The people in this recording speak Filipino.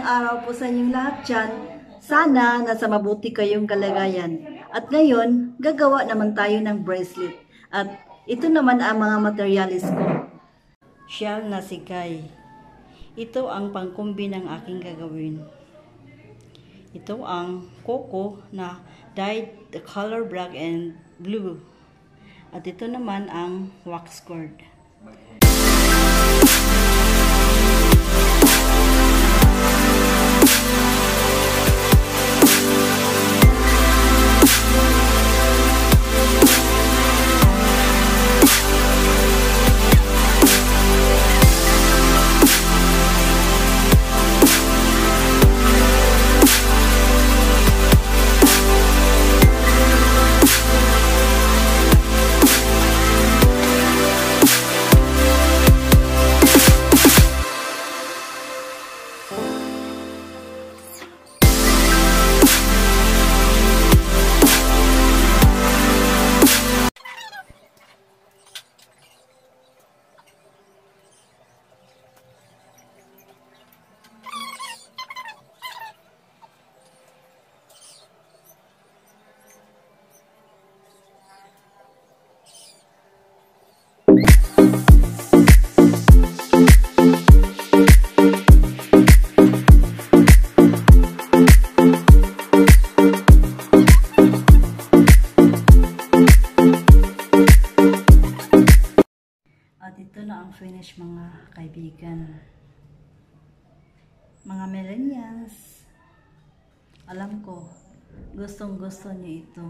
araw po sa inyong lahat dyan. Sana nasa mabuti kayong kalagayan. At ngayon, gagawa naman tayo ng bracelet. At ito naman ang mga materialis ko. Shell na sigay. Ito ang pangkumbi ng aking gagawin. Ito ang coco na dyed the color black and blue. At ito naman ang wax cord. At ito na ang finish mga kaibigan. Mga millennials, alam ko, gustong gusto niyo ito.